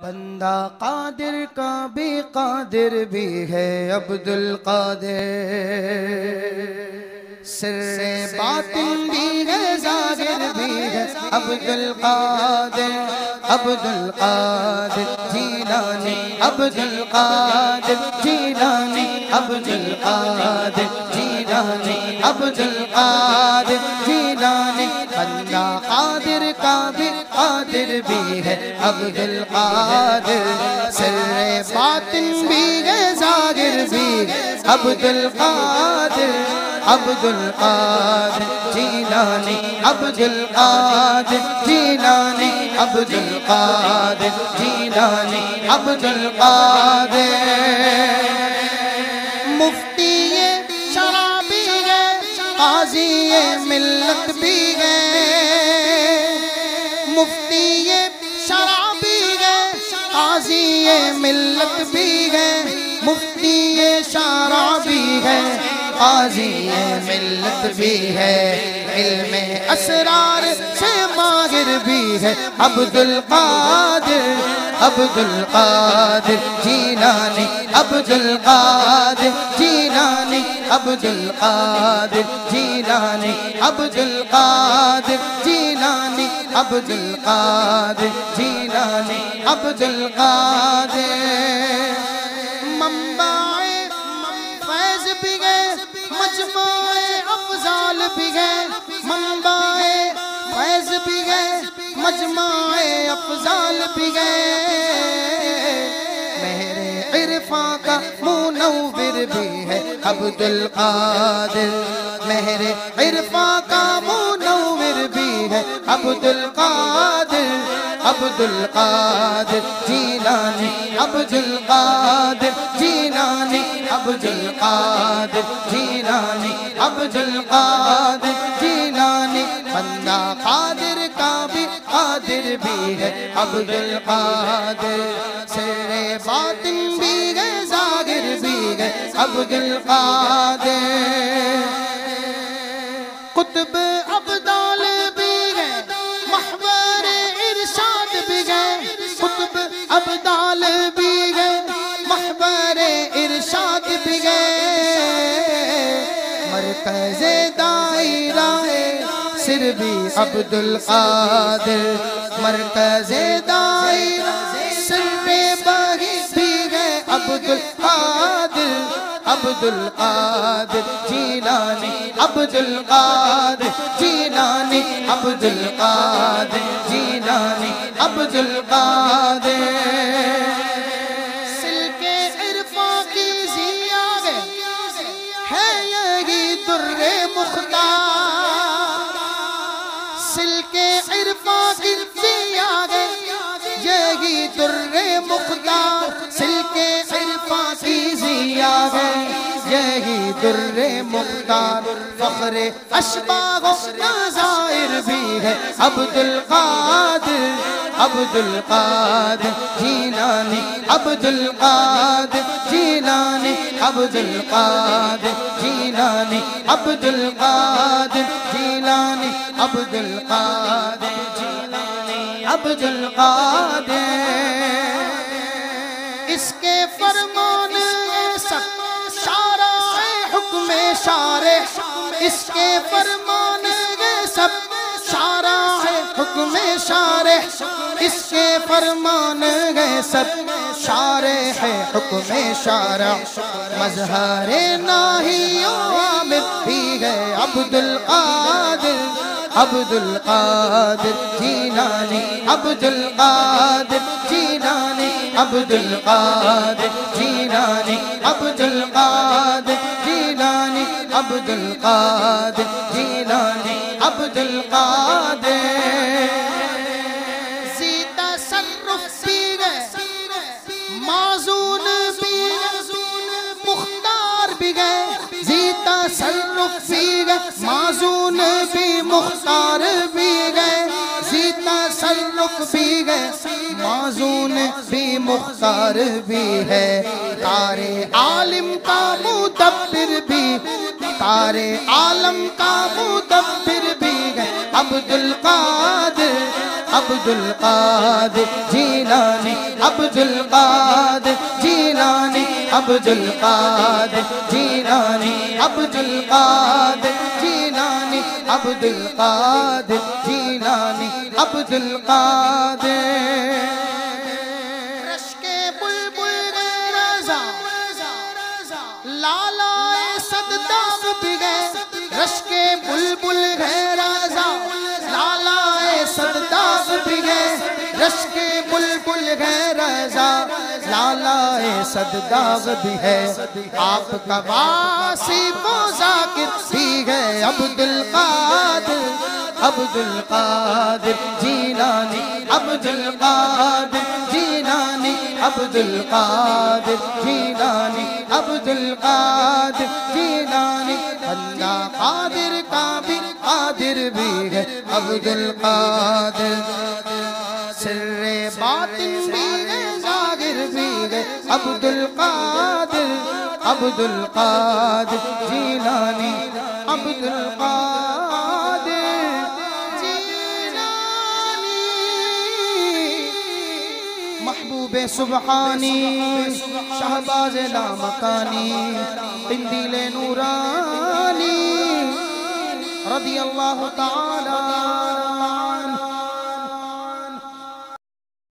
بندہ قادر کا بھی قادر بھی ہے عبد القادر سر باطن بھی ہے، ظاہر بھی ہے عبد القادر عبد القادر جیلانی عبد القادر جیلانی عبد القادر جیلانی عبد القادر جیلانی قادر بھی ہے عبد القادر سر باطن بھی ہے ظاہر بھی ہے۔ عبد القادر عبد القادر جیلانی عبد القادر جیلانی عبد القادر جیلانی عبد القادر مفتی شرابی ہے، قاضی ملت بھی ہے۔ قاضی ملت بھی ہے، مفتی شرابی ہے، قاضی ملت بھی ہے، علم اسرار سے ماہر بھی ہے۔ عبد القادر عبد القادر جیلانی عبد القادر جیلانی عبد القادر جیلانی عبد القادر عبد القادر جیلانی عبد القادر منبع فیض بھی گئے مجمع افضال بھی گئے منبع فیض بھی گئے مجمع افضال بھی گئے میرے عرفاں کا منور بھی ہے عبد القادر میرے عرفاں کا القادر عبد القادر جیلانی عبد القادر جیلانی عبد القادر جیلانی عبد القادر جیلانی، بندہ قادر کا بھی قادر بھی ہے عبد القادر سر باطن بھی ہے ظاہر بھی ہے عبد القادر قطب بھی عبد القادر مرکز دائرہ، سر بہی بھی گئے عبد القادر عبد القادر جیلانی عبد القادر جیلانی عبد القادر جیلانی عبد القادر یہی در مختار سلک عرفاں کی زیا ہے۔ یہی در مختار فخر اشباغ نظائر بھی ہے۔ عبد القادر عبد القادر جیلانی عبد القادر جیلانی عبد القادر جیلانی عبد القادر جیلانی عبد القادر عبد القادر اس کے فرمان سب شارع حکم شارع اس کے فرمان سب شارع حکم شارع اس کے فرمان گئے سب شارع ہے حکم شارع مظہر ناہی عامر بھی ہے عبد القادر عبد القادر جیلانی عبد القادر جیلانی عبد القادر جیلانی عبد القادر جیلانی عبد القادر جیلانی عبد القادر بھی گئے معزون بھی مختار بھی گئے زی تصرف بھی گئے معزون بھی مختار بھی ہے۔ تار عالم کا مدبر بھی تار عالم کا مدبر بھی گئے عبد القادر عبد القادر جیلانی عبد القادر جیلانی عبد القادر جیلانی عبد القادر جیلانی عبد القادر جیلانی عبد القادر رشک بلبل رضا، لالا صد بھی گئے رشک بلبل ہے رضا، لالا صد داغ بھی گئے رشک بلبل ہے رضا، لالا صد بھی ہے۔ آپ کا واسی و ذاکر بھی ہے عبد القادر عبد القادر جیلانی عبد القادر جیلانی عبد القادر جیلانی عبد القادر جیلانی۔ اللہ قادر کا بھی قادر بھی ہے عبد القادر سر باطن بھی ہے، ظاہر بھی ہے۔ عبد القادر عبد القادر جیلانی عبد القادر جیلانی۔ محبوب سبحانی، شہباز لامکانی قندیل نورانی، رضی اللہ تعالی